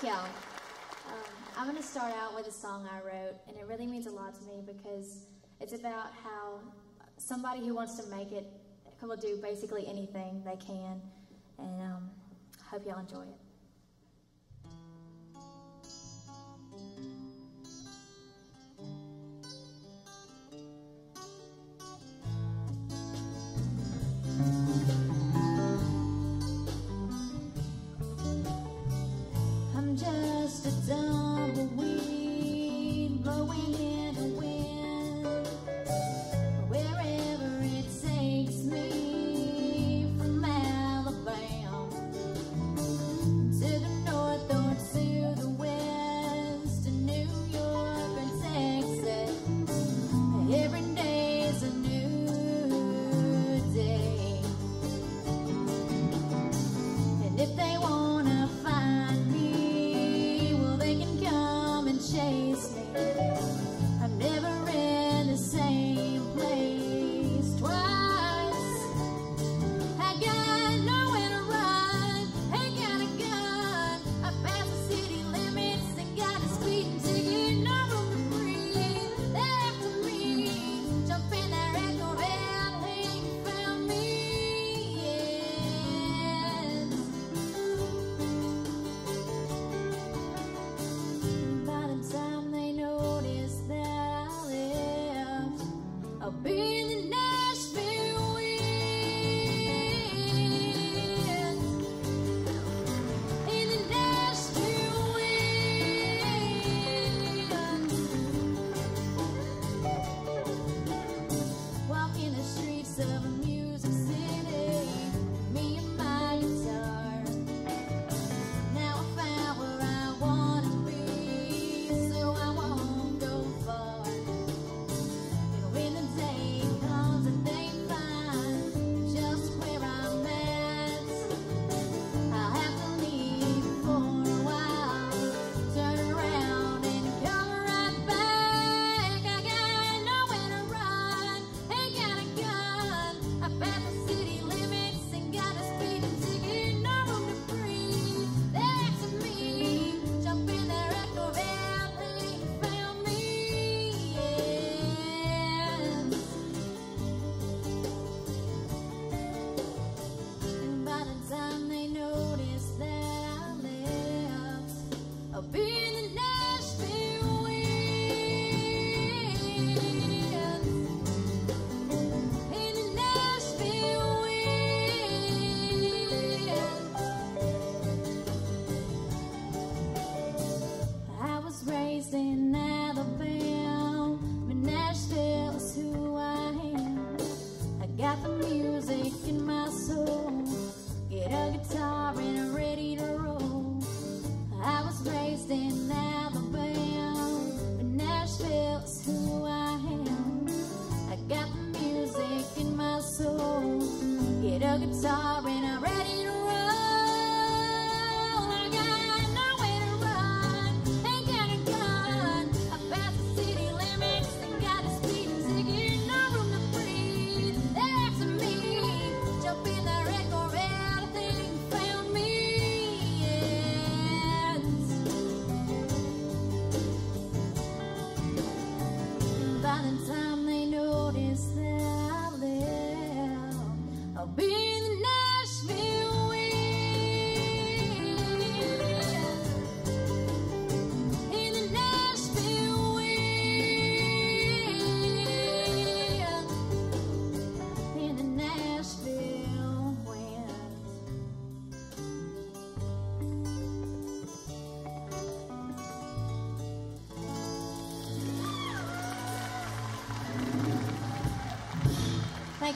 Thank y'all. Um, I'm going to start out with a song I wrote, and it really means a lot to me because it's about how somebody who wants to make it will do basically anything they can, and um, I hope y'all enjoy it. Got the music in my soul. Get a guitar and ready to roll. I was raised in Alabama But Nashville is who I am. I got the music in my soul. Get a guitar and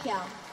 Miguel.